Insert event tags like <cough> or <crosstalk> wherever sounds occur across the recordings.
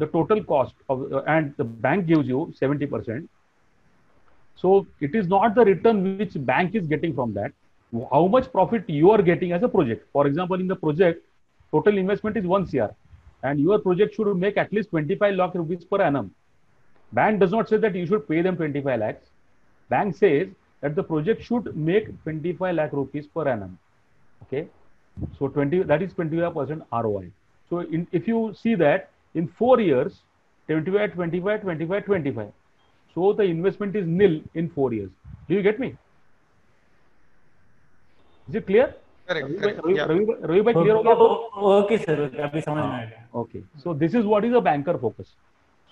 the total cost of uh, and the bank gives you 70%. So it is not the return which bank is getting from that. How much profit you are getting as a project. For example, in the project, total investment is 1 CR and your project should make at least 25 lakh rupees per annum. Bank does not say that you should pay them 25 lakhs. Bank says that the project should make 25 lakh rupees per annum. Okay. So 20 that is 25% ROI. So in, if you see that in four years, 25, 25, 25, 25. So the investment is nil in four years. Do you get me? Is it clear? Correct. Ravi, correct. Ravi, Yeah. Ravi, Ravi bhai, clear हो गया तो? Okay sir अभी समझ में आ गया okay so this is what is a banker focus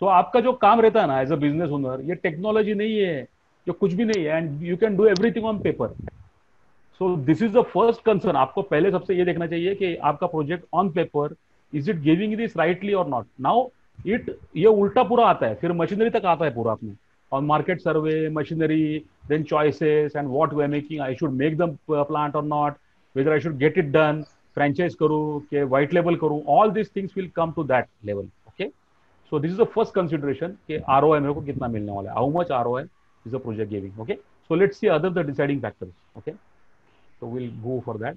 so आपका जो काम रहता है ना एज अ बिज़नेस ओनर ये टेक्नोलॉजी नहीं है ये कुछ भी नहीं है and you can do everything on paper so this is the first concern आपको पहले सबसे ये देखना चाहिए कि आपका project on paper is it giving this rightly और नॉट नाउ इट ये उल्टा पूरा आता है, फिर मशीनरी तक आता है पूरा अपने। और market survey machinery then choices and what we making I should make the plant और not whether I should get it done franchise करूँ, के व्हाइट लेवल करूँ all this things will come to that level okay so this is the first consideration के R O मेरे को कितना मिलने वाला है। How much R O is a project giving okay so let's see other the deciding factors okay so will go for that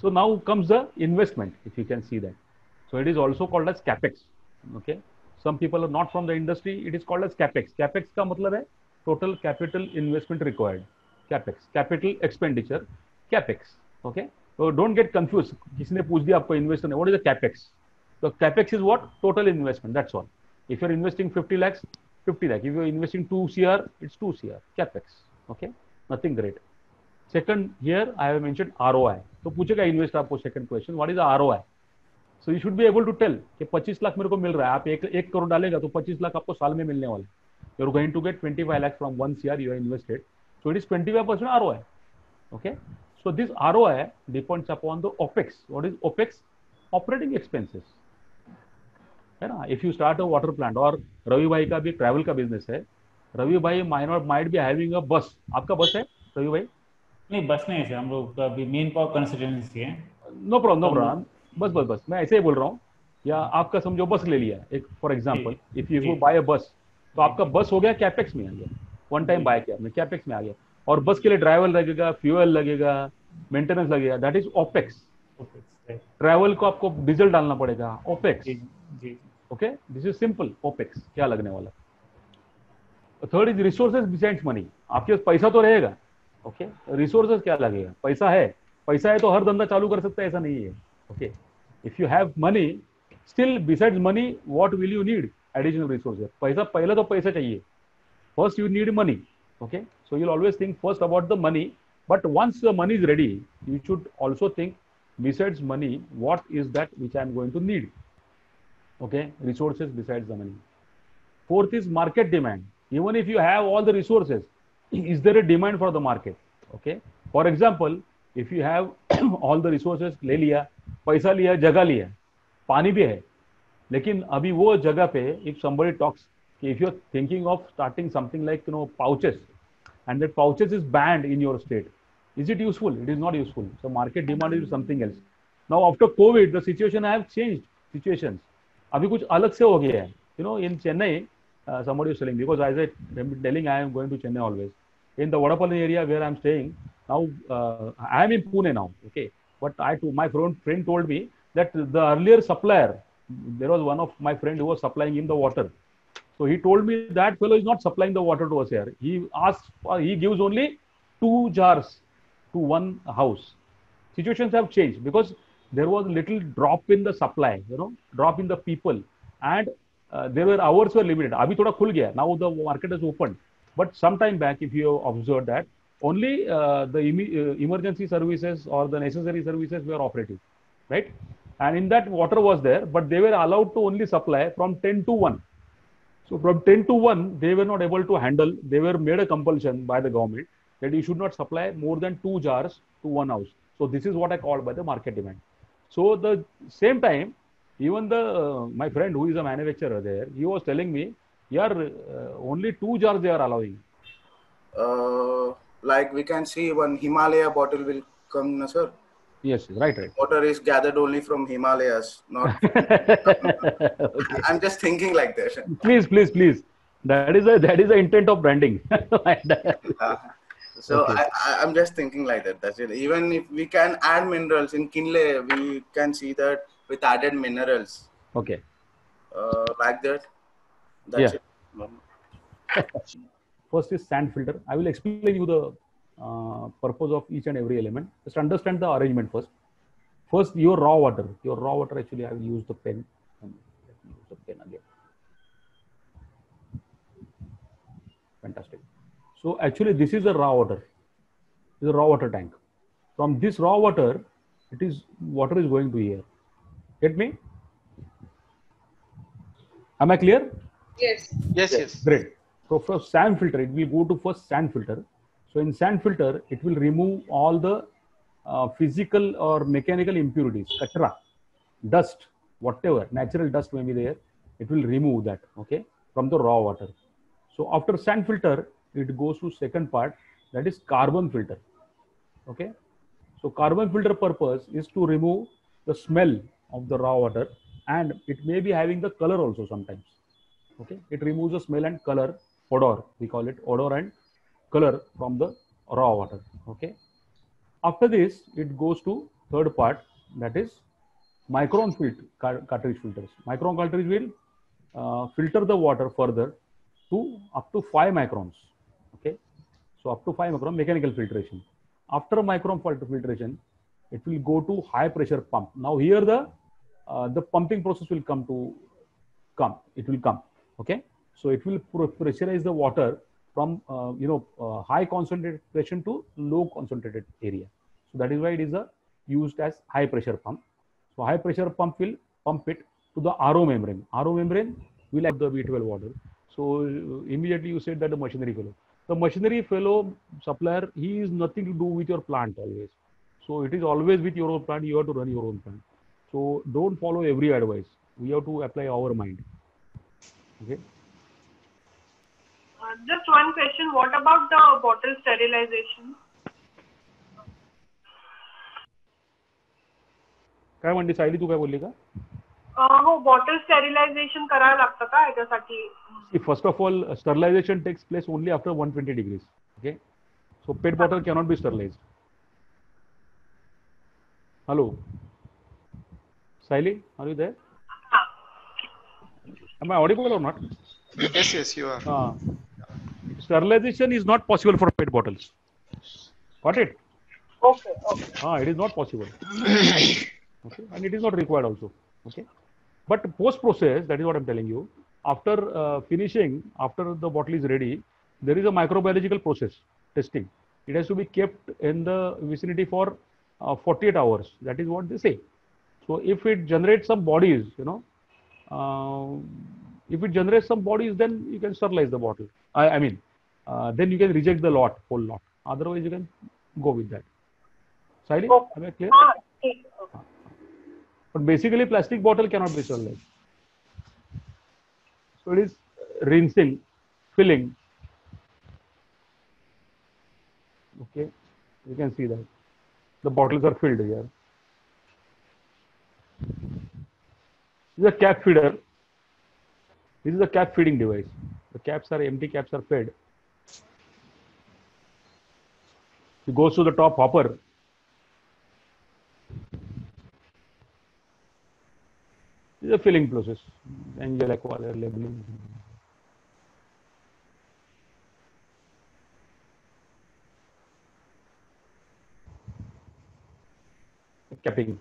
so now comes the investment if you can see that so it is also called as capex okay some people are not from the industry it is called as capex capex का मतलब है total capital investment required capex capital expenditure capex okay so don't get confused किसी ने पूछ दिया आपको investor ने what is the capex so capex is what total investment that's all if you're investing 50 lakhs 50 lakh if you're investing 2 cr it's 2 cr capex okay nothing great Second here, i have mentioned roi तो पूछेगा investor आपको second question what is ROI so you should be able to tell कि 25 लाख मेरे को मिल रहा है आप एक एक करोड़ डालेगा तो 25 लाख आपको साल में मिलने वाला you are going to get 25 lakh from 1 CR you are invested so it is 25% ROI. Okay. So this ROI depends upon the OPEX. What is OPEX? Operating expenses. है ना if you start a water plant और रवि भाई का भी travel का business है रवि भाई minor might be having a bus आपका बस है रवि भाई नहीं बस नहीं है सर हम लोग का अभी मेन पावर कंसिस्टेंसी है। नो प्रॉब्लम नो प्रॉब्लम बस बस बस मैं ऐसे ही बोल रहा हूँ। या आपका समझो बस ले लिया एक फॉर एग्ज़ाम्पल इफ़ यू जी। बाय अ बस तो आपका बस हो गया कैपेक्स में आ गया। वन टाइम बाय किया आपने कैपेक्स में आ गया। और बस के लिए ड्राइवर लगेगा फ्यूअल लगेगा मेंटेनेंस लगेगा दैट इज़ ओपेक्स ट्रैवल को आपको डीजल डालना पड़ेगा opex okay this is simple opex क्या लगने वाला। Third is resources besides money आपके पास पैसा तो रहेगा ओके रिसोर्सेस क्या लगेगा? पैसा है। पैसा है तो हर धंधा चालू कर सकता है, ऐसा नहीं है। Okay if you have money still beside money what will you need additional resources पैसा पहले तो पैसा चाहिए। First you need money okay so you'll always think first about the money but once the money is ready you should also think besides money what is that which I am going to need okay resources besides the money fourth is market demand even if you have all the resources is there a demand for the market okay for example if you have <clears throat> all the resources ले लिया पैसा लिया जगह लिया पानी भी है लेकिन अभी वो जगह पे if somebody talks कि if you're thinking of starting something like you know pouches and that pouches is banned in your state is it useful it is not useful so market demand is something else now after covid the situation have changed situations अभी कुछ अलग से हो गया है you know in chennai uh, somebody is telling because as i am telling i am going to chennai always in the Vadapalani area where i'm staying now uh, i am in pune now okay but i to my friend friend told me that the earlier supplier there was one of my friend who was supplying him the water so he told me that fellow is not supplying the water to us here. He asks, for, he gives only two jars to one house. Situations have changed because there was little drop in the supply, you know, drop in the people, and there were hours were limited. Abhi thoda khul gaya. Now the market is open. But some time back, if you observed that, only uh, the uh, emergency services or the necessary services were operative, right? And in that water was there, but they were allowed to only supply from 10 to 1. So from 10 to 1, they were not able to handle, they were made a compulsion by the government that you should not supply more than two jars to one house. So this is what I call by the market demand. So the same time, even the uh, my friend who is a manufacturer there, he was telling me, yeah, uh, only two jars they are allowing. Uh, like we can see one Himalaya bottle will come, na sir. Yes, right, right. water is gathered only from Himalayas. Not. <laughs> okay. I'm just thinking like this. Please, please, please. That is a that is the intent of branding. <laughs> Uh, so Okay. I, I'm just thinking like that. That's it. Even if we can add minerals in Kinley, we can see that with added minerals okay. uh, like that. That's Yeah. it. <laughs> First is sand filter. I will explain you the uh, purpose of each and every element. Just understand the arrangement first. First, your raw water. Your raw water. Actually, I will use the pen. Let me use the pen again. Fantastic. So actually, this is the raw water. This is a raw water tank. From this raw water, it is water is going to here. Get me? Am I clear? Yes. Yes, yes. Great. So for sand filter, it will go to first sand filter. So in sand filter, it will remove all the uh, physical or mechanical impurities, kachra, dust, whatever, natural dust may be there. It will remove that, okay, from the raw water. So after sand filter, it goes to second part, that is carbon filter, okay. So carbon filter purpose is to remove the smell of the raw water and it may be having the color also sometimes. Okay? It removes the smell and color odor. We call it odor and color from the raw water. Okay? After this it goes to third part that is micron filter cartridge filters. Micron cartridge will uh, filter the water further to up to 5 microns. Okay? So up to 5 micron mechanical filtration. After micron filtration it will go to high pressure pump. Now here the uh, the pumping process will come to come. It will come. Okay? So it will pressurize the water from uh, you know uh, high concentration to low concentrated area. So that is why it is a used as high pressure pump. So high pressure pump will pump it to the ro membrane. Ro membrane will have the b12 water. So immediately you said that the machinery fellow. The machinery fellow supplier he is nothing to do with your plant always. So it is always with your own plant. You have to run your own plant so don't follow every advice. We have to apply our mind. Okay? Uh, just one question. What about the bottle sterilization? काय म्हणते सायली तू काय बोलली का हो bottle sterilisation करायला लागतं का याच्यासाठी first of all sterilization takes place only after one twenty degrees okay so pet bottle cannot be sterilize hello Saili, are you there? Am I audible or not? Yes, yes, you are. Ah. sterilization is not possible for PET bottles. Got it? Okay, okay. Ah, it is not possible. <coughs> okay, and it is not required also. Okay, but post process, that is what I'm telling you. After uh, finishing, after the bottle is ready, there is a microbiological process testing. It has to be kept in the vicinity for uh, 48 hours. That is what they say. So if it generates some bodies, you know, uh, if it generates some bodies, then you can sterilize the bottle. I, I mean, uh, then you can reject the lot, whole lot. Otherwise, you can go with that. Saili, okay. Oh. am I clear? Ah, okay. But basically, plastic bottle cannot be sterilized. So it is rinsing, filling. Okay, you can see that the bottles are filled here. This is a cap feeder. This is a cap feeding device. The caps are empty. Caps are fed. It goes to the top hopper. This is a filling process. Angel aqua, labeling. Capping.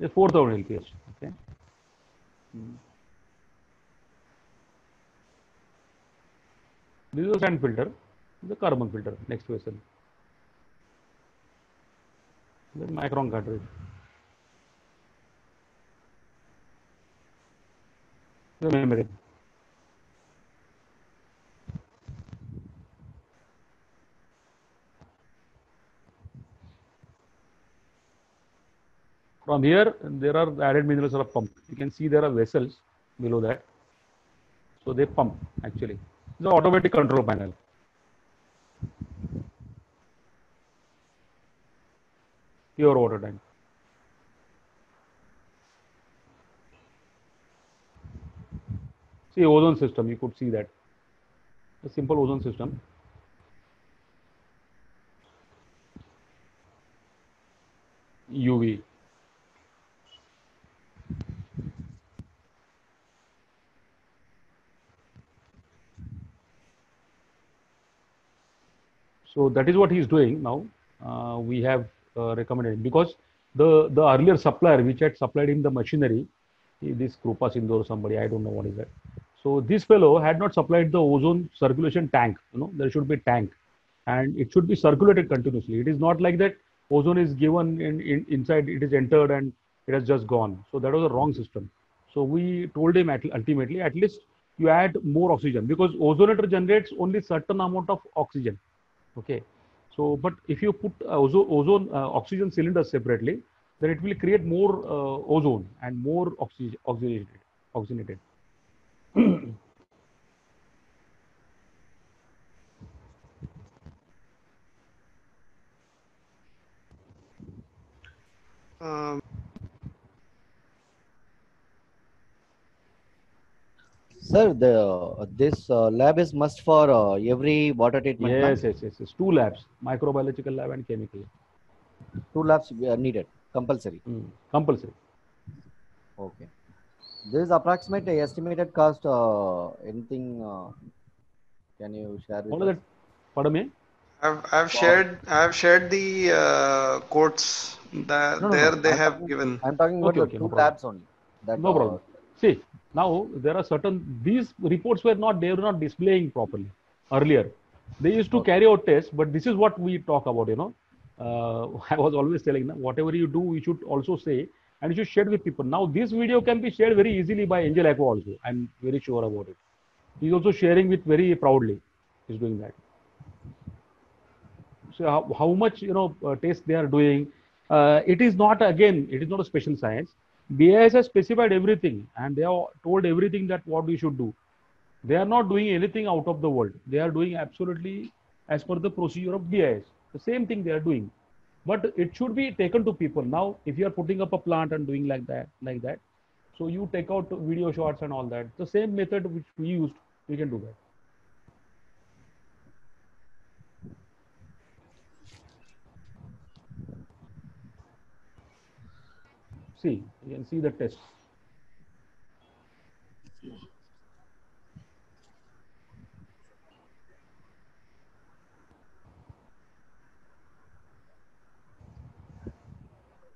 It's 4000 LPS. Okay. Hmm. This is a sand filter. the carbon filter. Next vessel. Then micron cartridge. The membrane. From here, there are added minerals are pumped. You can see there are vessels below that. So they pump actually. It's an automatic control panel. Pure water tank. See ozone system, you could see that. A simple ozone system. UV. So that is what he is doing now. Uh, we have uh, recommended him because the the earlier supplier which had supplied him the machinery, this Krupa Sindhu or somebody, I don't know what is that. So this fellow had not supplied the ozone circulation tank. You know, there should be tank, and it should be circulated continuously. It is not like that. Ozone is given in, in inside, it is entered and it has just gone. So that was a wrong system. So we told him at, ultimately, at least you add more oxygen because ozonator generates only certain amount of oxygen. Okay. So, but if you put uh, ozone, ozone uh, oxygen cylinders separately, then it will create more uh, ozone and more oxygen, oxygenated. oxygenated. Um, Sir, the this uh, lab is must for uh, every water treatment Yes, plant. yes, yes, yes. Two labs, microbiological lab and chemical. Two labs are needed, compulsory. Mm, compulsory. Okay. This is approximate estimated cost. Uh, anything? Uh, can you share with What is us? that? Pardon me? I've I've shared I've shared the uh, quotes that No, no, there no. they I'm have talking- given. I'm talking about Okay, the okay, two no labs only. That, No uh, problem. See, now there are certain these reports were not they were not displaying properly earlier. They used to carry out tests, but this is what we talk about. You know, uh, <laughs> I was always telling them whatever you do, you should also say and you should share with people. Now this video can be shared very easily by Angel Aqua also. I'm very sure about it. He's also sharing with very proudly. He's doing that. So how, how much you know uh, test they are doing? Uh, it is not again. It is not a special science. BIS has specified everything and they have told everything that what we should do. They are not doing anything out of the world. They are doing absolutely as per the procedure of BIS. The same thing they are doing. But it should be taken to people. Now, if you are putting up a plant and doing like that, like that, so you take out video shots and all that. The same method which we used, we can do that. See, you can see the test.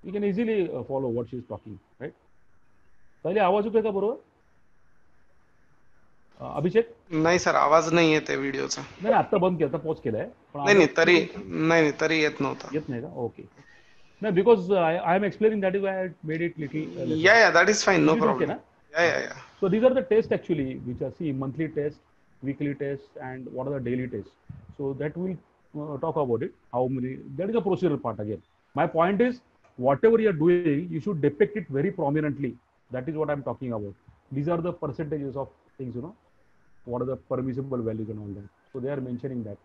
You can easily uh, follow what she is talking, right? पहिले आवाज़ येतोय का बरोबर? अभिषेक? नाही sir आवाज़ नाही येते व्हिडिओचा नाही आता बंद केलं पॉज केलाय नाही तरी नाही नाही तरी येत नव्हता। येत नाही का? Okay No, because uh, I am explaining that is why I made it little. Uh, little. yeah, yeah, that is fine. No problem. Okay, yeah, yeah, yeah. So these are the tests actually, which are see monthly tests, weekly tests, and what are the daily tests. So that will uh, talk about it. How many? That is a procedural part again. My point is, whatever you are doing, you should depict it very prominently. That is what I'm talking about. These are the percentages of things, you know. What are the permissible values and all that? So they are mentioning that.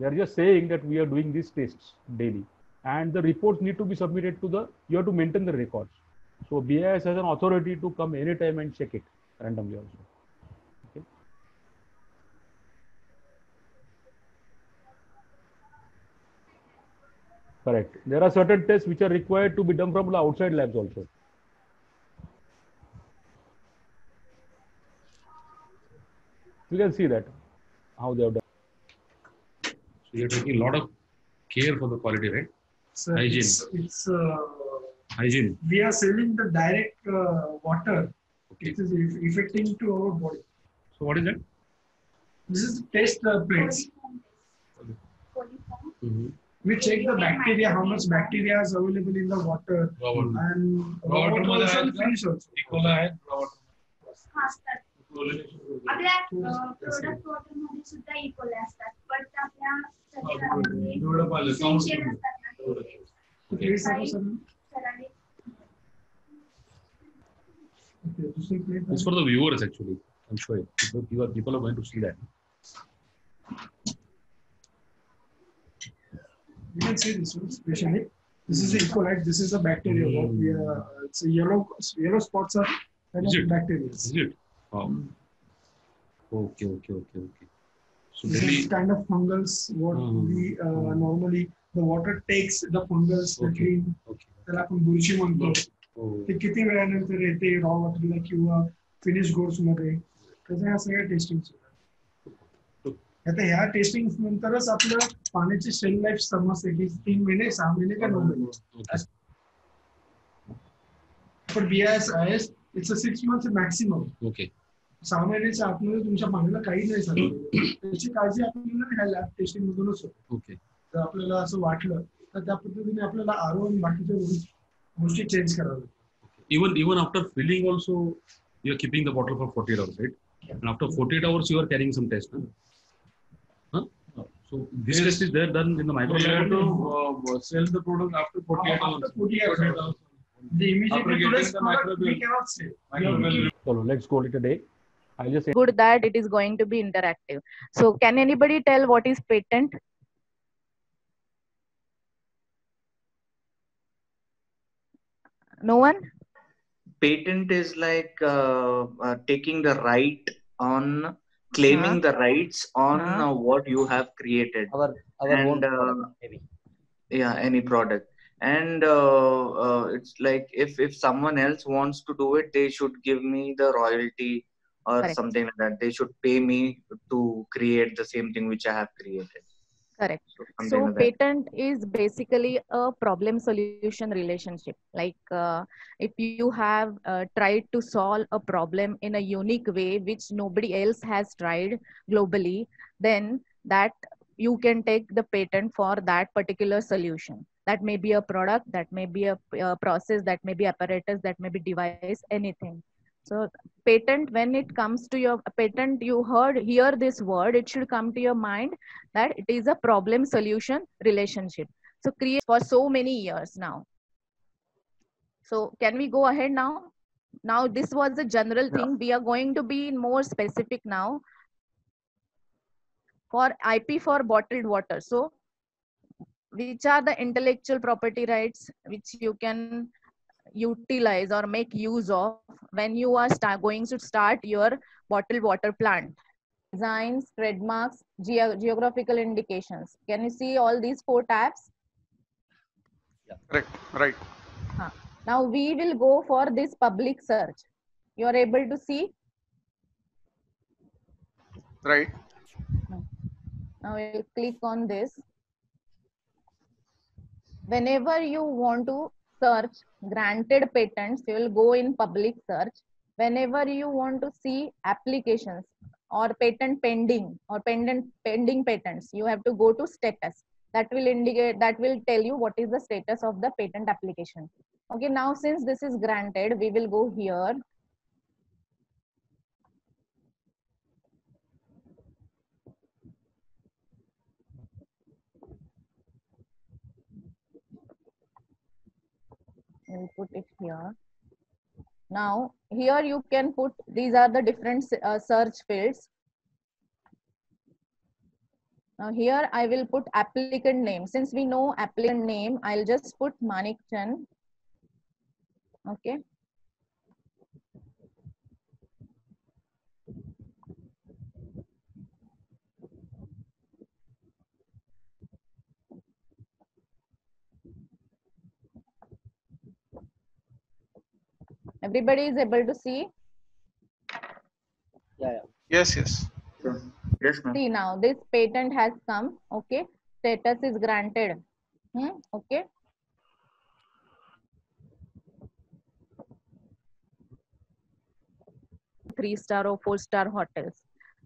They are just saying that we are doing these tests daily and the reports need to be submitted to the. You have to maintain the records. So BIS has an authority to come anytime and check it randomly also. Okay. Correct. There are certain tests which are required to be done from the outside labs also. You can see that how they have done. So you're taking a lot of care for the quality, right? So Hygiene. It's, it's uh, Hygiene. we are selling the direct uh, water. Okay. It is eff- affecting to our body. So what is that? This is test uh, plates. Mm-hmm. We check the bacteria, how much bacteria is available in the water, Raw water. and Raw water water मध्ये also आहेत and का? fish also. Ecola आहे raw water. असतात आपल्या product water मध्ये सुद्धा École असतात पण आपल्या शरीरामध्ये it's for the viewers actually. I'm sure people, are going to see that. You can see this one especially. This is the ecolite. This is the bacteria. Mm. Yeah, it's a yellow yellow spots are kind is of bacteria. Is it? Um, okay, okay, okay, okay. So this is kind of fungus. what uh we uh, normally fungals, the Okay. green. okay. त्याला आपण बुरशी म्हणतो Oh, ते किती वेळानंतर येते raw वॉटरला किंवा finish गोड्समध्ये त्याच्या ह्या सगळ्या टेस्टिंग आता ह्या टेस्टिंग नंतरच आपलं पाण्याची शेल लाईफ समजते तीन महिने सहा महिने का नऊ महिने. पण BIS I S it's a six month maximum Okay. सहा महिन्याच्या आतमध्ये तुमच्या पाण्याला काही नाही सांगितलं <clears throat> त्याची काळजी आपल्याला ह्या लॅब टेस्टिंग मधूनच होते Okay. जर आपल्याला असं वाटलं तर त्या पद्धतीने आपल्याला आरो आणि बाकीच्या गोष्टी- गोष्टी चेंज कराव्या लागतात. Even even after filling also, you are keeping the bottle for 48 hours, right? And after 48 hours, you are carrying some test. Huh? Huh? So this test is there done in the micro We have lab. to uh, sell the product after 48 After hours. 48 hours. The immediately After getting today's the product we microbial- cannot say. We have to Microbial keep- Chalo, let's call it a day. I'll just good that it is going to be interactive. So can anybody tell what is patent? No one? patent is like uh, uh, taking the right on claiming the rights on Uh-huh. uh, what you have created Our our And, uh, product, maybe. yeah any product and uh, uh, it's like if if someone else wants to do it they should give me the royalty or Correct. something like that they should pay me to create the same thing which i have created Correct. so So patent is basically a problem solution relationship. Like uh, if you have uh, tried to solve a problem in a unique way which nobody else has tried globally, then that you can take the patent for that particular solution. That may be a product, that may be a, a process, that may be apparatus, that may be device, anything. So patent, when it comes to your patent, you heard hear this word, it should come to your mind that it is a problem solution relationship. So create for so many years now. So can we go ahead now? Now this was the general thing. We are going to be more specific now for IP for bottled water. So which are the intellectual property rights which you can utilize or make use of when you are start, going to start your bottled water plant? designs, trademarks, geo- geographical indications. Can you see all these four tabs? Correct. Right. Now we will go for this public search. You are able to see? Right. Now we'll click on this. Whenever you want to search granted patents, you will go in public search. Whenever you want to see applications or patent pending or pending pending patents, you have to go to status. That will indicate that will tell you what is the status of the patent application. Okay, now since this is granted, we will go here. We'll put it here. Now, here you can put, these are the different uh, search fields. Now here I will put applicant name. Since we know applicant name, I'll just put Manik. Okay. Everybody is able to see? Yeah, yeah. Yes, yes. yes ma'am See now, this patent has come. Okay. Status is granted. Hmm? Okay. Three star or four star hotels.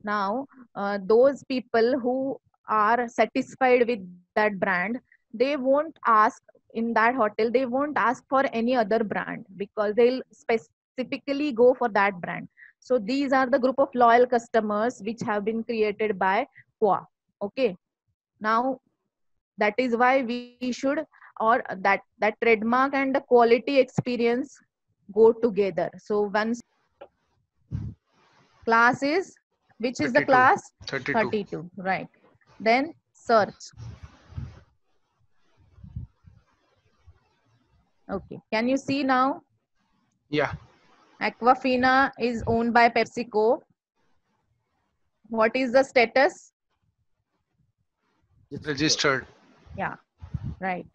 Now, uh, those people who are satisfied with that brand, they won't ask in that hotel, they won't ask for any other brand because they'll specifically go for that brand. So these are the group of loyal customers which have been created by qua Okay. Now that is why we should or that that trademark and the quality experience go together. So once class is, which is the class? 32. 32, right. Then search. Okay, can you see now? Yeah. Aquafina is owned by PepsiCo. What is the status? Registered. Yeah, right.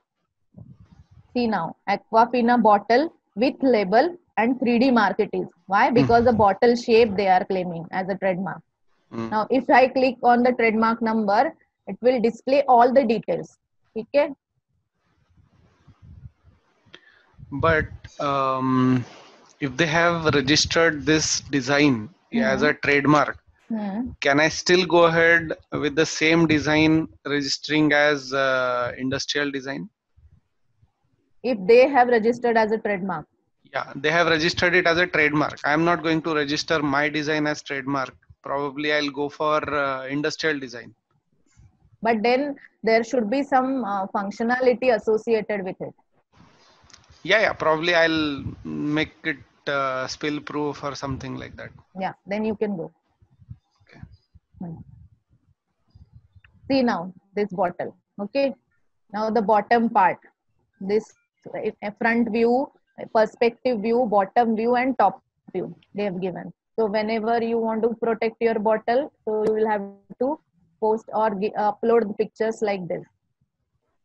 See now, Aquafina bottle with label and 3D mark it is. Why? Because the bottle shape they are claiming as a trademark. Mm. Now, if I click on the trademark number, it will display all the details. Okay. But um, if they have registered this design as a trademark, Hmm. can I still go ahead with the same design registering as uh, industrial design? If they have registered as a trademark. Yeah, they have registered it as a trademark. I'm not going to register my design as trademark. Probably I'll go for uh, industrial design. But then there should be some uh, functionality associated with it. Yeah, yeah, probably I'll make it uh, spill proof or something like that. Yeah, then you can go. Hmm. See now this bottle. Okay. Now the bottom part. This a front view, perspective view, bottom view, and top view they have given. So whenever you want to protect your bottle, so you will have to post or upload the pictures like this.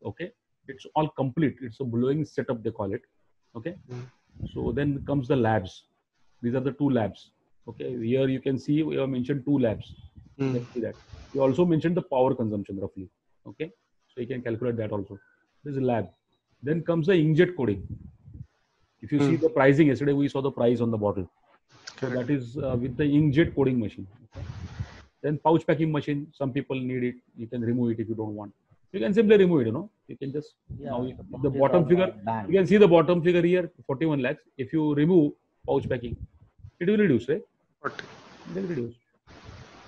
okay it's all complete. It's a blowing setup they call it. Okay? Hmm. So then comes the labs. These are the two labs. Okay? Here you can see we have mentioned two labs. Hmm. You can see that. We also mentioned the power consumption roughly. Okay? So you can calculate that also. This is a lab. Then comes the inkjet coding. If you see hmm. the pricing yesterday we saw the price on the bottle. So that is uh, with the inkjet coding machine. Okay? then pouch packing machine some people need it. You can remove it if you don't want you can simply remove it you know. You can just now you- the bottom figure you can see the bottom figure here 41 lakhs. If you remove pouch packing it will reduce right? It will reduce.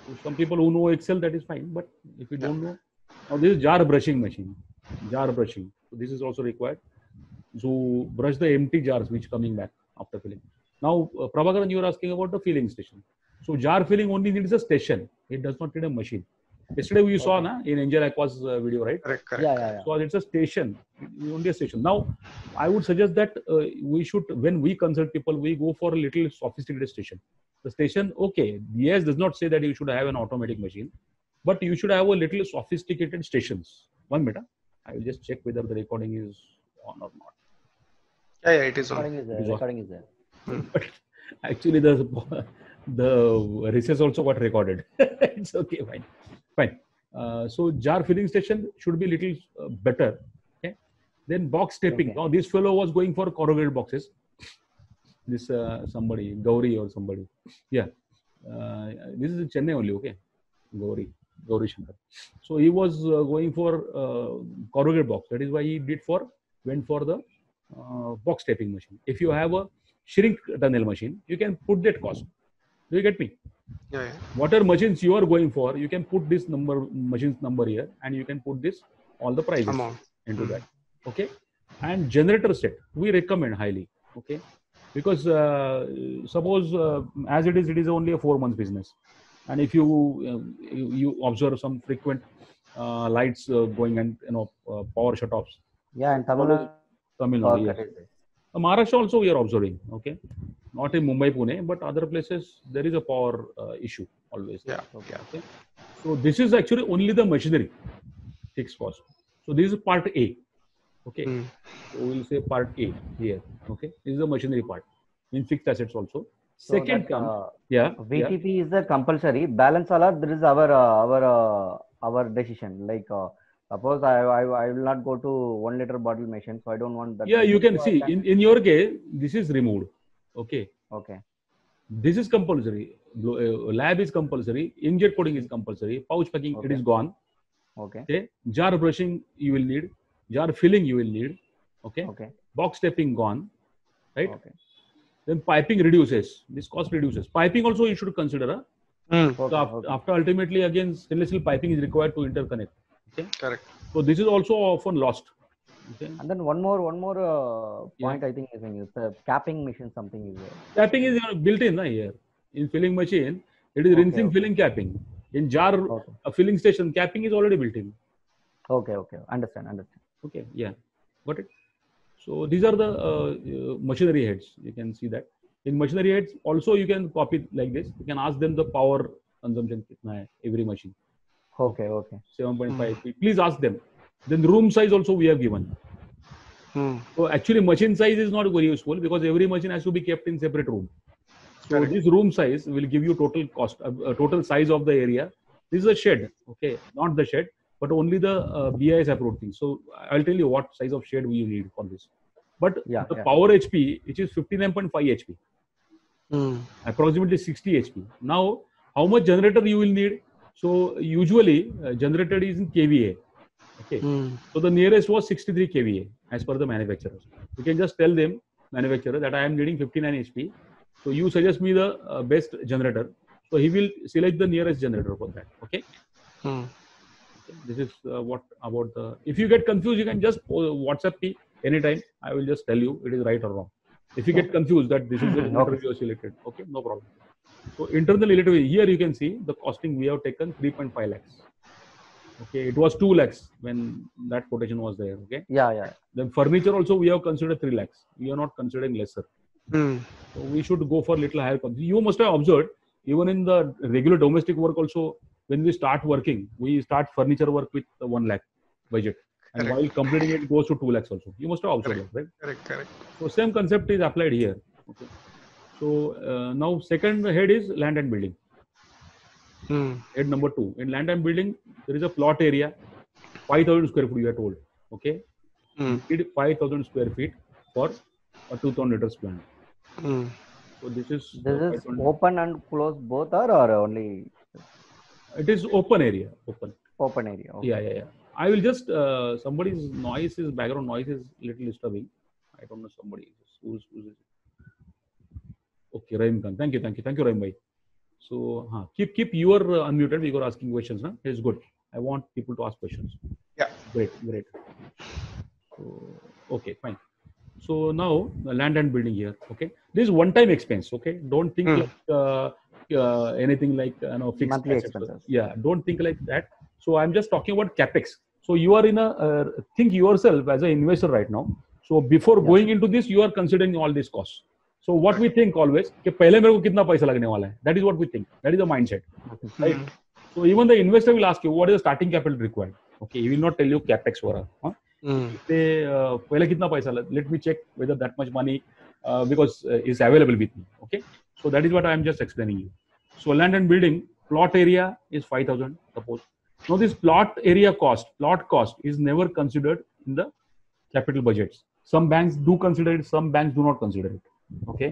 So some people who know excel that is fine but if you don't know now this is jar brushing machine jar brushing. So this is also required. To brush the empty jars which coming back after filling. Now uh, prabhakaran you are asking about the filling station. So jar filling only needs a station. It does not need a machine yesterday we saw na in angel aqua's uh, video right correct Yeah, yeah, yeah. so it's a station only a station now i would suggest that uh, we should when we consult people we go for a little sophisticated station the station okay yes does not say that you should have an automatic machine but you should have a little sophisticated stations one minute i will just check whether the recording is on or not Yeah, yeah, it is on. Recording is there. It is on. Recording is there. <laughs> actually the <laughs> the recess also got recorded <laughs> it's okay fine fine. Uh, so jar filling station should be little uh, better. Okay. Then box taping. Now this fellow was going for corrugated boxes. This uh, somebody gauri or somebody. Yeah. Uh, this is chennai only. Okay. Gauri gauri shankar. So he was uh, going for uh, corrugated box. That is why he did for went for the box taping machine. If you have a shrink tunnel machine you can put that cost. Do you get me Yeah, yeah. whatever machines you are going for you can put this number machines number here and you can put this all the prices Amount. into that okay and generator set we recommend highly okay because uh, suppose uh, as it is it is only a four month business and if you uh, you, you observe some frequent uh, lights uh, going and you know uh, power shutoffs Yeah, and Tamil Nadu. Tamil Nadu, cut yes. is there. Uh, Maharashtra also we are observing, okay, not in Mumbai, Pune, but other places there is a power uh, issue always. Yeah. Okay. okay. So this is actually only the machinery fixed cost. So this is part A. Okay. So we'll say part A here. Okay. This is the machinery part in fixed assets also. So Second that, come, uh, yeah, yeah. WTP is the compulsory. Balance all are, there is our uh, our uh, our decision. Like uh, suppose I, I I will not go to one liter bottle machine, so I don't want that. Yeah, you can see in, in your case, this is removed. Okay. Okay. This is compulsory. Uh, Lab is compulsory. Inkjet coding is compulsory. Pouch packing, okay. it is gone. Okay. Okay. Jar brushing you will need. Jar filling you will need. Okay. Okay. Box taping gone. Right. Okay. Then piping reduces. This cost reduces. Piping also you should consider. Huh? So okay, after, after ultimately again stainless steel piping is required to interconnect. Okay. Correct. So this is also often lost. Okay. And then one more, one more uh, Yeah. point I think is in is the capping machine. Something is there. Capping is built in na, here. In filling machine, it is Okay, rinsing, okay. filling, capping. In jar, a filling station, capping is already built in. Okay, okay. Understand, understand. Okay, yeah, got it. So these are the uh, uh, machinery heads. You can see that. In machinery heads, also you can copy like this. You can ask them the power consumption every machine. Okay, okay. 7.5 HP. Please ask them. Then room size also we have given. Hmm. So actually machine size is not very useful because every machine has to be kept in separate room. So this room size will give you total cost, uh, uh, total size of the area. This is a shed, okay, not the shed, but only the uh, BIS approved thing. So I'll tell you what size of shed we need for this. But Yeah, the yeah. power HP, which is 59.5 HP, Hmm. approximately 60 HP. Now, how much generator you will need? So usually uh, generator is in KVA. Okay. Hmm. So the nearest was 63 kVA as per the manufacturer. You can just tell them manufacturer that I am needing 59 HP. So you suggest me the uh, best generator. So he will select the nearest generator for that. Okay. Hmm. This is uh, what about the. If you get confused, you can just uh, WhatsApp me anytime. I will just tell you it is right or wrong. If you get confused that this is the generator you have selected, okay, no problem. So internal electricity here you can see the costing we have taken 3.5 lakhs. Okay, it was 2 lakhs when that quotation was there. Okay. Yeah, yeah. Then furniture also we have considered 3 lakhs. We are not considering lesser. Hmm. So we should go for little higher. You must have observed even in the regular domestic work also when we start working, we start furniture work with the 1 lakh budget. And Correct. while completing it, it goes to 2 lakhs also. You must have observed that, right? Correct, correct. So same concept is applied here. Okay. So uh, now second head is land and building. Hmm. Head number two. In land and building, there is a plot area, 5,000 square foot, you are told. Okay. Hmm. Need 5,000 square feet for a 2,000 liters plant. Hmm. So this is This uh, is open and closed both are or only it is open area. Open. open area? Okay. Yeah, yeah, yeah. I will just uh, somebody's noise is background noise is little disturbing. I don't know somebody who's who's. Okay, Rahim Khan. Thank you, thank you, thank you, Rahim bhai. So, huh, keep keep your uh, unmuted. We are asking questions. Huh? It's good. I want people to ask questions. Yeah. Great, great. So, okay, fine. So now the land and building here. Okay, this is one-time expense. Okay, don't think Hmm. like uh, uh, anything like you know fixed Monthly expenses. Yeah, don't think like that. So I'm just talking about capex. So you are in a uh, think yourself as an investor right now. So before Yeah. going into this, you are considering all these costs. So what we think always कि पहले मेरे को कितना पैसा लगने वाला है? That is what we think that is a mindset so even the investor will ask you what is starting capital required okay you will not tell you capex वो ते पहले कितना पैसा let me check whether that much money because is available with me okay so that is what I am just explaining you so land and building plot area is five thousand suppose no this plot area cost plot cost is never considered in the capital budget some bank do consider it some bank do not consider it okay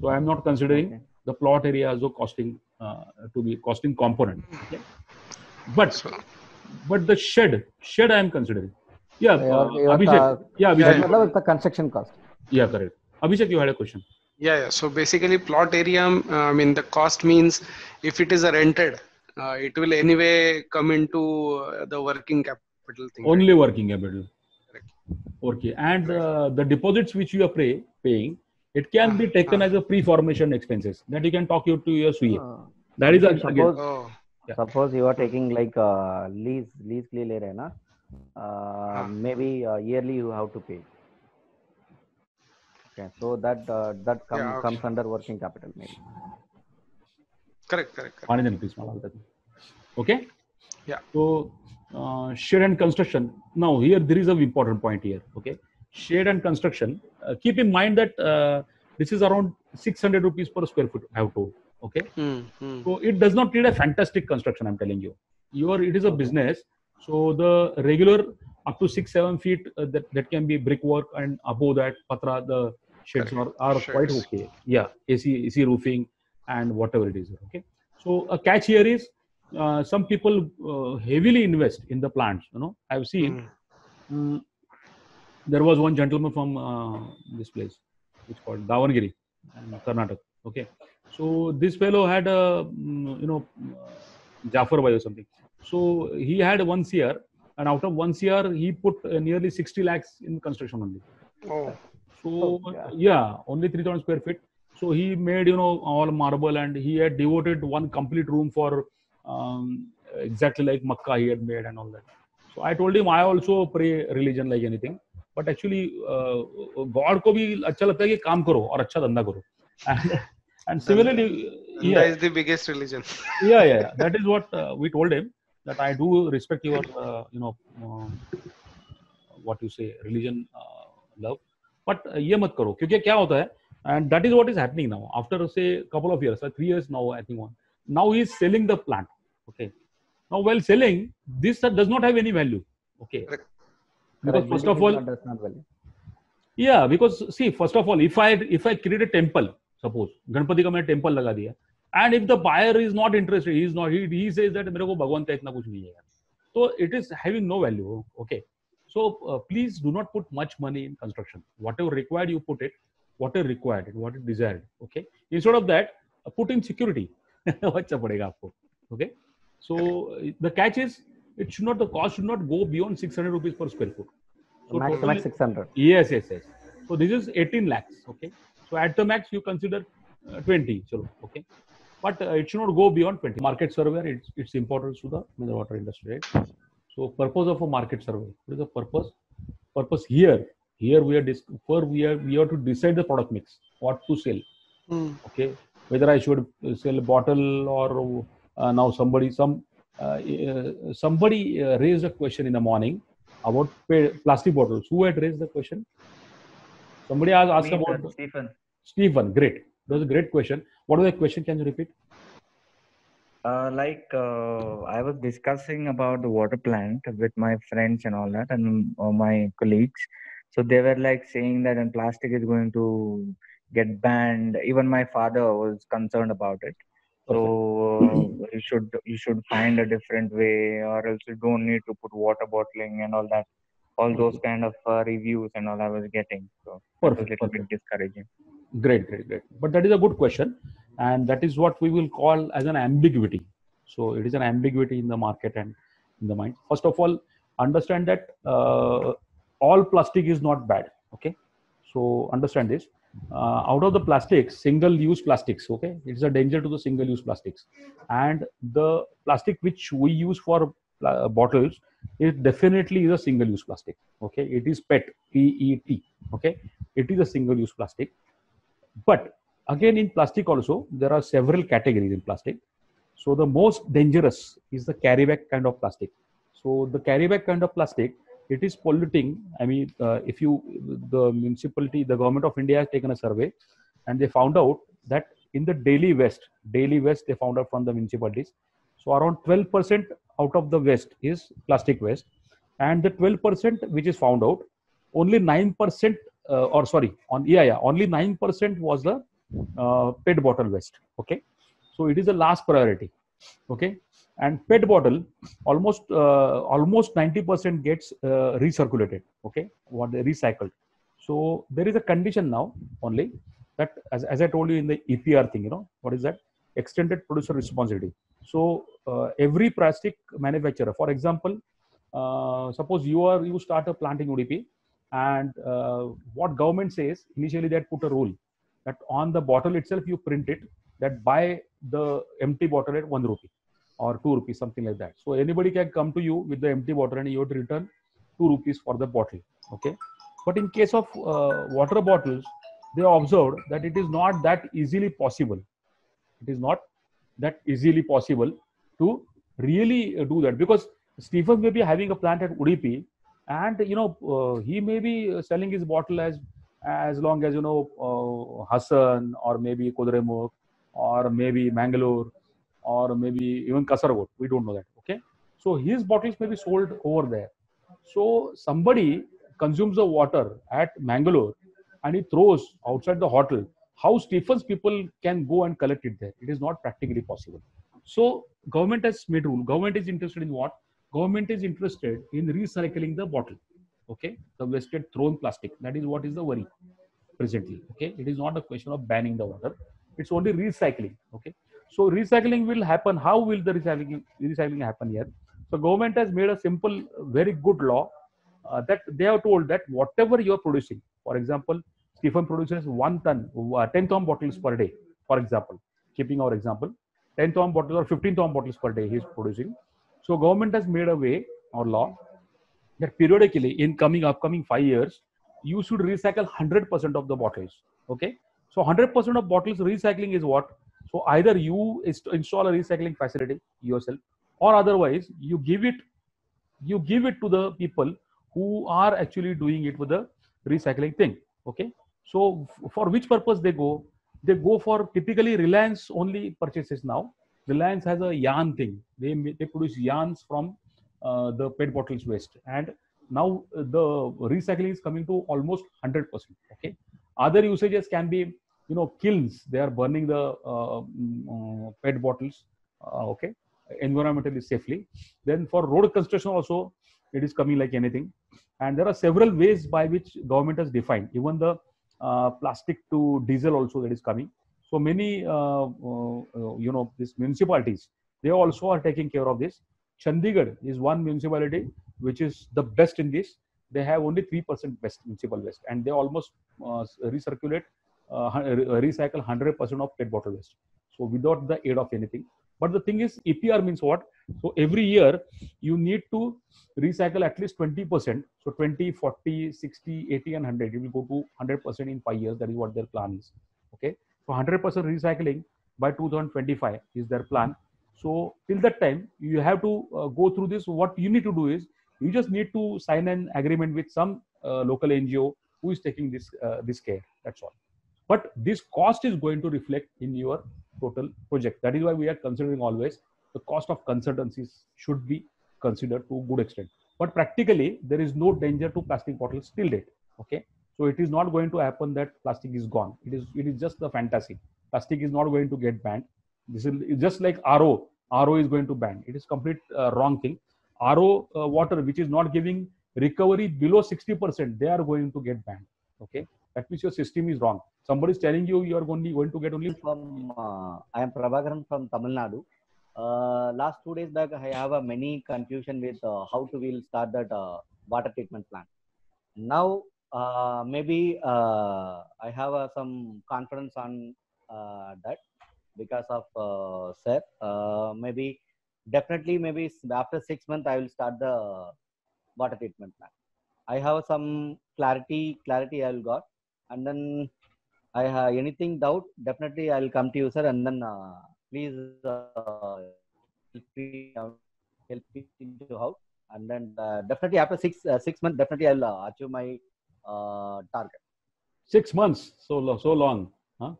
so i am not considering Okay. the plot area as a costing uh, to be costing component okay? but So, but the shed shed i am considering yeah uh, Your- your, abhishek uh, yeah that abhishek matlab it's the construction cost. yeah correct abhishek you had a question yeah, yeah. So basically, plot area. um, I mean, the cost means if it is a rented, uh, it will anyway come into uh, the working capital thing. right? only working capital Correct. okay and uh, the deposits which you are pay, paying it can be ah, taken ah. as a pre-formation expenses that you can talk you to your SUE. Ah. that is a, suppose, again, oh. yeah. suppose you are taking like uh, lease lease le le rahe na uh, maybe uh, yearly you have to pay. Okay so that uh, that yeah, comes under working capital maybe. Correct correct, correct. Okay? Yeah. So uh, share and construction. Now here there is an important point here okay? Shade and construction uh, keep in mind that uh, this is around 600 rupees per square foot i have told okay Hmm, hmm. So it does not need a fantastic construction. I'm telling you. Your it is a business. So the regular up to six seven feet uh, that that can be brickwork and above that patra the sheds are, are quite okay. Yeah, AC AC roofing and whatever it is. Okay. So a catch here is uh, some people uh, heavily invest in the plants. You know, I've seen. Hmm. Mm, there was one gentleman from uh, this place, which called Davangere, in Karnataka. Okay, so this fellow had a mm, you know uh, Jafar Bhai or something. So he had one year and out of one CR, he put uh, nearly 60 lakhs in construction only. Oh. So yeah, only 3,000 square feet. So he made you know all marble, and he had devoted one complete room for um, exactly like Makkah he had made and all that. So I told him I also pray religion like anything, but actually uh, God को भी अच्छा लगता है कि काम करो और अच्छा धंधा करो. And, similarly, yeah, is the biggest religion. yeah, yeah. That is what uh, we told him that I do respect your, uh, you know, uh, what you say, religion uh, love. But uh, ये मत करो क्योंकि क्या होता है and that is what is happening now after say couple of years, uh, three years now I think one. Now he is selling the plant. Okay. Now while selling, this uh, does not have any value. Okay. because first of all yeah because see first of all if i if i create a temple suppose ganpati ka maine temple laga diya and if the buyer is not interested he is not he, he says that मेरे को भगवान का इतना कुछ नहीं है तो it is having no value okay so please do not put much money in construction whatever required you put it what is required it what is desired okay instead of that put in security अच्छा padega aapko okay so the catch is it should not the cost should not go beyond 600 rupees per square foot. So Max totally- max 600. Yes, yes, yes. So this is 18 lakhs. Okay. So at the max you consider uh, 20. Chalo, okay. But uh, it should not go beyond 20. Market survey, it's, it's important to the mineral water industry, right? So purpose of a market survey. What is the purpose? Purpose here. Here we are dis- for we are we have to decide the product mix, what to sell. Okay. Whether I should sell a bottle or uh, now somebody some somebody uh, raised a question in the morning about plastic bottles. Who had raised the question? Somebody has asked Me, sir, about Stephen. Stephen. Great. That was a great question. What was the question? Can you repeat? Uh, like uh, I was discussing about the water plant with my friends and all that, and uh, my colleagues. So they were like saying that, and plastic is going to get banned. Even my father was concerned about it. So uh, you should you should find a different way, or else you don't need to put water bottling and all that. All those kind of uh, reviews and all I was getting. So that was a Perfect, bit discouraging. Great, great, great. But that is a good question, and that is what we will call as an ambiguity. So it is an ambiguity in the market and in the mind. First of all, understand that uh, all plastic is not bad. Okay, so understand this. Uh, out of the plastics, single-use plastics. Okay, it is a danger to the single-use plastics, and the plastic which we use for pla- bottles it definitely is a single-use plastic. Okay, it is PET, P-E-T. Okay, it is a single-use plastic but again in plastic also there are several categories in plastic so the most dangerous is the carry bag kind of plastic so the carry bag kind of plastic it is polluting. I mean uh, if you the municipality the government of india has taken a survey and they found out that in the daily waste daily waste they found out from the municipalities. So around 12% out of the waste is plastic waste. And the 12% which is found out only 9% uh, or sorry on yeah yeah only 9% was the uh, pet bottle waste. Okay? So it is the last priority. Okay and pet bottle almost uh, almost 90% gets uh, recirculated okay? What recycled. So there is a condition now only that as, as i told you in the epr thing you know what is that? Extended producer responsibility. So uh, every plastic manufacturer for example uh, suppose you are you start a plant in Udupi and uh, what government says initially they put a rule that on the bottle itself you print it that buy the empty bottle at one rupee or two rupees something like that. So anybody can come to you with the empty bottle and you have to return two rupees for the bottle okay? But in case of uh, water bottles they observed that it is not that easily possible. It is not that easily possible to really uh, do that because stephen may be having a plant at udupi and you know uh, he may be uh, selling his bottle as as long as you know uh, Hassan or maybe Kudremukh or maybe Mangalore or maybe even Kasaragod. We don't know that. Okay, so his bottles may be sold over there. So somebody consumes the water at Mangalore and he throws outside the hotel. How Stephen's people can go and collect it there? It is not practically possible. So government has made rule. Government is interested in what? Government is interested in recycling the bottle. Okay, the wasted thrown plastic. That is what is the worry presently. Okay, it is not a question of banning the water. It's only recycling. Okay, so recycling will happen. How will the recycling recycling happen here? So government has made a simple, very good law uh, that they have told that whatever you are producing, for example, Stephen produces one ton, uh, 10 ton bottles per day, for example, keeping our example, 10 ton bottles or 15 ton bottles per day he is producing. So government has made a way or law that periodically in coming upcoming five years, you should recycle 100% of the bottles. Okay. So 100% of bottles recycling is what? So either you inst- install a recycling facility yourself, or otherwise you give it, you give it to the people who are actually doing it with the recycling thing. Okay. So for which purpose they go? They go for typically Reliance only purchases now. Reliance has a yarn thing. They they produce yarns from uh, the PET bottles waste, and now uh, the recycling is coming to almost 100%. Okay. Other usages can be you know kilns they are burning the uh, mm, uh, pet bottles uh, okay environmentally safely. Then for road construction also it is coming like anything. And there are several ways by which government has defined even the uh, plastic to diesel also that is coming. So many you know these municipalities they also are taking care of this. Chandigarh is one municipality which is the best in this. They have only 3% best municipal waste and they almost uh, recirculate uh, uh, recycle 100% of PET bottle waste. So without the aid of anything. But the thing is, EPR means what? So every year you need to recycle at least 20%. So 20, 40, 60, 80, and 100. You will go to 100% in five years. That is what their plan is. Okay. So 100% recycling by 2025 is their plan. So till that time, you have to uh, go through this. What you need to do is you just need to sign an agreement with some uh, local NGO who is taking this uh, this care. That's all but this cost is going to reflect in your total project. That is why we are considering always the cost of consultancies should be considered to good extent. But practically there is no danger to plastic bottles till date okay? So it is not going to happen that plastic is gone. It is it is just a fantasy. Plastic is not going to get banned. This is just like ro ro is going to ban. It is complete uh, wrong thing. Ro uh, water which is not giving recovery below 60% they are going to get banned okay that means your system is wrong somebody is telling you you are only going to get only from uh, I am Prabhakaran from Tamil Nadu. Uh, last two days back, I have a many confusion with uh, how to will start that uh, water treatment plant. Now, uh, maybe uh, I have some confidence on that because of sir. Maybe definitely maybe after six months I will start the water treatment plant. I have some clarity clarity I will got, and then I have anything doubt, definitely I'll come to you, sir, and then uh, please uh, help me out, help me to out, and then uh, definitely after six uh, six months, definitely I'll uh, achieve my uh, target. six months so lo- so long huh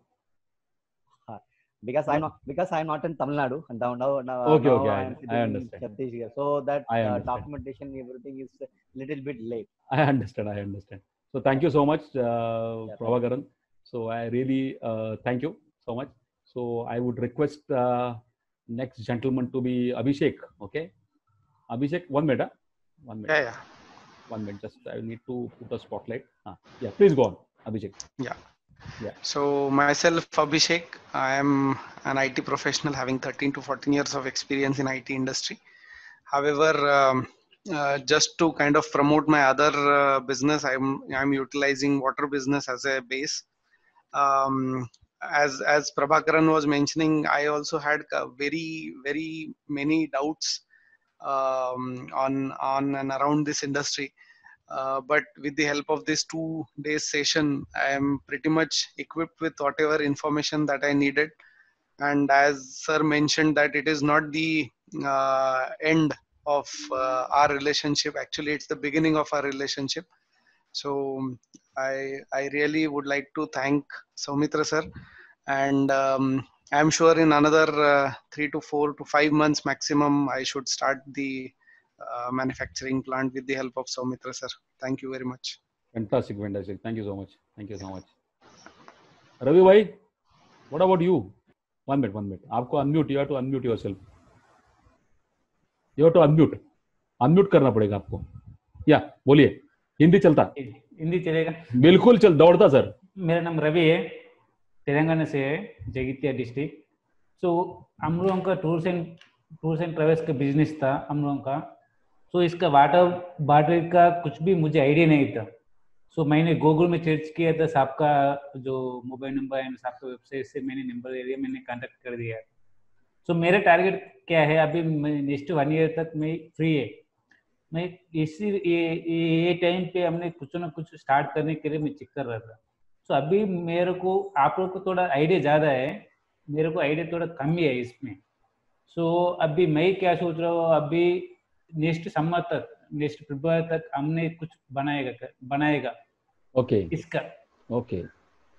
Because I'm not because I'm not in Tamil Nadu, and now now, now, Okay, now okay, I- I understand. Chhattisgarh, so that I uh, documentation everything is a little bit late. I understand. I understand. So thank you so much, uh, Yeah, Prabhakaran. So I really uh, thank you so much. So I would request uh, next gentleman to be Abhishek. Okay, Abhishek, one minute. huh? One minute. Yeah, yeah. One minute. Just I need to put a spotlight. Ah, yeah, please go on, Abhishek. Yeah. Yeah. So myself, Abhishek, I am an IT professional having 13 to 14 years of experience in IT industry. However, um, uh, just to kind of promote my other uh, business, I'm I'm utilizing water business as a base. Um, as as Prabhakaran was mentioning, I also had very very many doubts um, on on and around this industry. Uh, but with the help of this two days session, I am pretty much equipped with whatever information that I needed. And as Sir mentioned, that it is not the uh, end of uh, our relationship. Actually, it's the beginning of our relationship. So I I really would like to thank Saumitra sir, and um, I'm sure in another uh, three to four to five months maximum, I should start the uh, manufacturing plant with the help of Saumitra sir. Thank you very much. Fantastic, fantastic. Thank you so much. Thank you so much. Ravi bhai, what about you? One minute, one minute. आपको unmute. You have to unmute yourself. Have to unmute. Unmute करना पड़ेगा आपको. या बोलिए। हिंदी चलता। हिंदी चलेगा। बिल्कुल चल दौड़ता सर। मेरा नाम रवि है। तेलंगाना से है जगित्या डिस्ट्रिक्ट। सो हम लोगों का tools and tours and travels का बिज़नेस था हम लोगों का। सो इसका वाटर बॉटल का कुछ भी मुझे आइडिया नहीं था। सो मैंने गूगल में सर्च किया था सबका जो मोबाइल नंबर एंड सबका वेबसाइट से मैंने नंबर ले लिया मैंने कांटेक्ट कर दिया। सो so, मेरा टारगेट क्या है? अभी नेक्स्ट वन ईयर तक मैं फ्री है। मैं इसी ये टाइम पे हमने कुछ ना कुछ स्टार्ट करने के लिए मैं चेक कर रहा था। सो so, अभी मेरे को आप लोग को थोड़ा आइडिया ज़्यादा है। मेरे को आइडिया थोड़ा कम ही है इसमें। सो so, अभी मैं क्या सोच रहा हूँ? अभी नेक्स्ट समर तक नेक्स्ट फरवरी तक हमने कुछ बनाएगा बनाएगा। Okay okay. इसका। ओके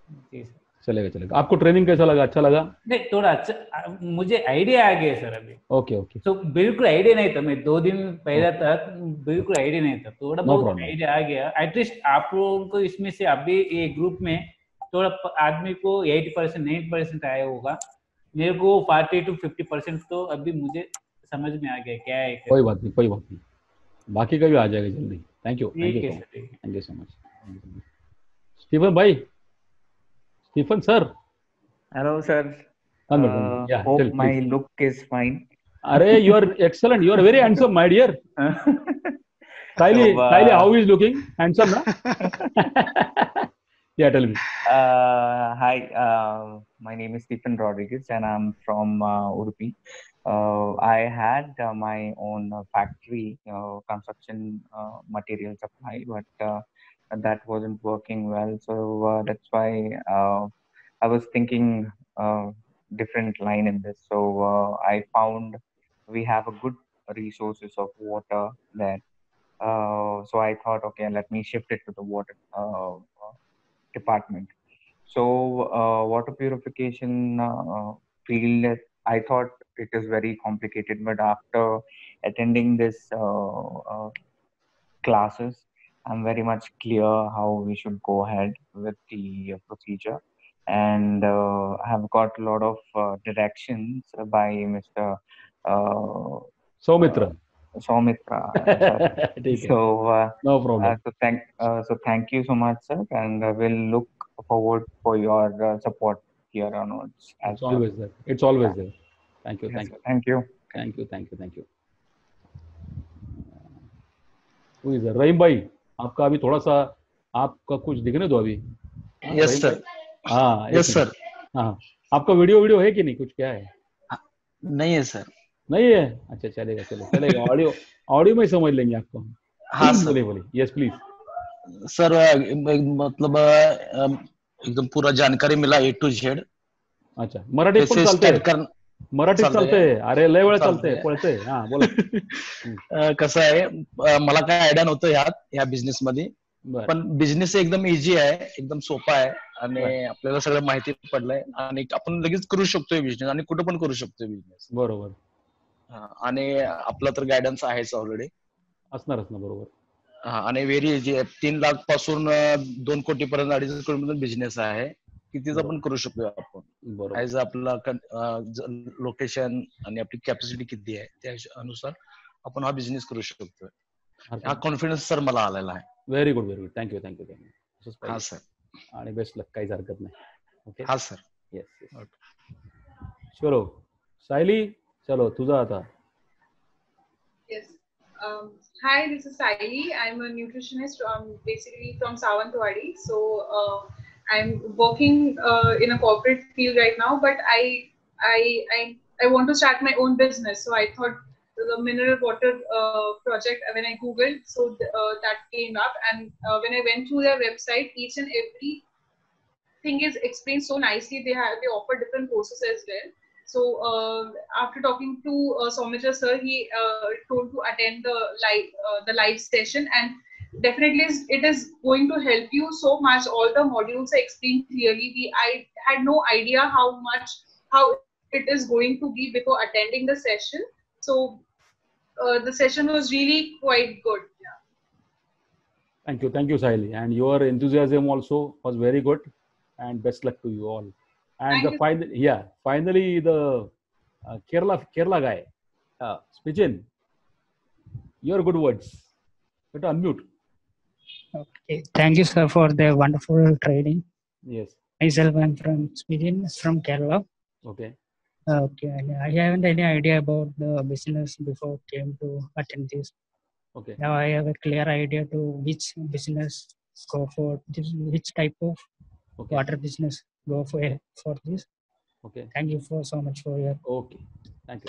जी सर। चलेगा चलेगा। आपको ट्रेनिंग कैसा लगा? अच्छा लगा? नहीं थोड़ा अच्छा मुझे आइडिया आ गया सर अभी। ओके ओके तो बिल्कुल आइडिया नहीं था मैं दो दिन पहले तक बिल्कुल आइडिया नहीं था। थोड़ा बहुत आइडिया आ गया। एटलीस्ट आप लोगों को इसमें से अभी ये ग्रुप में थोड़ा आदमी को एटी परसेंट नाइन्टी परसेंट आया होगा। मेरे को फोर्टी टू फिफ्टी परसेंट तो अभी मुझे समझ में आ गया क्या है कोई बात नहीं कोई बात नहीं। बाकी का भी आ जाएगा जल्दी। Thank you thank you so much Stephen भाई Stephen, sir. Hello, sir. Uh, yeah, hope tell, my please. look is fine. Are you are excellent. You are very handsome, my dear. <laughs> Kylie, so, uh, Kylie, how is looking? Handsome, na? <laughs> yeah, tell me. Uh, hi, uh, my name is Stephen Rodrigues, and I'm from uh, Udupi. Uh, I had uh, my own factory, construction material supply, but that wasn't working well. So uh, that's why uh, I was thinking uh, different line in this. So I found we have a good resources of water there. So I thought, okay, let me shift it to the water department. So water purification field, I thought it is very complicated, but after attending this uh, uh, classes, I'm very much clear how we should go ahead with the uh, procedure. And uh, I've got a lot of uh, directions by Mr. Uh, Somitra. Uh, Somitra. <laughs> so, uh, no problem. so, thank, so, thank you so much, sir. And I will look forward for your support here onwards. It's well. always there. It's always yeah. there. Thank you. Yes, thank, you. thank you. Thank you. Thank you. Thank you. Who is there? Rahim bhai. आपका अभी थोड़ा सा आपका कुछ दिखने दो अभी। हाँ, sir. भाई? हाँ Yes, sir. मिनट। हाँ। आपका वीडियो वीडियो है कि नहीं? कुछ क्या है? नहीं है सर नहीं है? अच्छा चलेगा चलेगा चलेगा। ऑडियो ऑडियो में ही समझ लेंगे आपको हाँ, <clears throat> सर। बोलिए यस प्लीज़ सर मतलब एकदम पूरा जानकारी मिला ए टू जेड अच्छा मराठी पण कर- मराठीत चालतंय. अरे लय वेळा चालतंय. पळतंय. हा बोला. <laughs> कसं आहे मला काय आयडिया नव्हतं ह्यात ह्या बिझनेस मध्ये. पण बिझनेस एकदम इझी आहे एकदम सोपा आहे आणि आपल्याला सगळं माहिती पडलंय. आणि आपण लगेच करू शकतोय बिझनेस आणि कुठं पण करू शकतोय बिझनेस बरोबर. आणि आपला तर गायडन्स आहेच ऑलरेडी असणारच ना बरोबर. हा आणि व्हेरी इझी आहे. तीन लाखपासून दोन कोटी पर्यंत अडीच कोटी पर्यंत बिझनेस आहे. कितीचा पण करू शकतो आपण. बरोबर. ऍज आपला लोकेशन आणि आपली कॅपॅसिटी किती आहे त्या अनुसार आपण हा बिझनेस करू शकतो हा कॉन्फिडन्स सर मला आलेला आहे. Very good very good thank you thank you thank you हा सर आणि बेस्ट लक काहीच हरकत नाही. ओके हा सर येस चलो सायली चलो तुझा आता. Um, hi, this is Saili. I'm a nutritionist, um, basically from Sawantwadi. So uh, I'm working uh, in a corporate field right now, but I, I, I, I want to start my own business. So I thought the mineral water uh, project when I googled, so th- uh, that came up, and uh, when I went to their website, each and every thing is explained so nicely. They have they offer different courses as well. So uh, after talking to uh, sir, he uh, told to attend the live uh, the live session, and definitely it is going to help you so much. All the modules are explained clearly. We I had no idea how much how it is going to be before attending the session. So uh, the session was really quite good. Yeah. Thank you, thank you, Saili. And your enthusiasm also was very good. And best luck to you all. And Thank the final, yeah, finally the uh, Kerala Kerala guy, uh, Smijin, your good words. But unmute. Okay. Thank you, sir, for the wonderful training. Yes. Myself, I'm from Sweden, from Kerala. Okay. Okay, I haven't any idea about the business before came to attend this. Okay. Now I have a clear idea to which business go for this, which type of Okay. water business go for for this. Okay. Thank you for so much for your Okay. Thank you.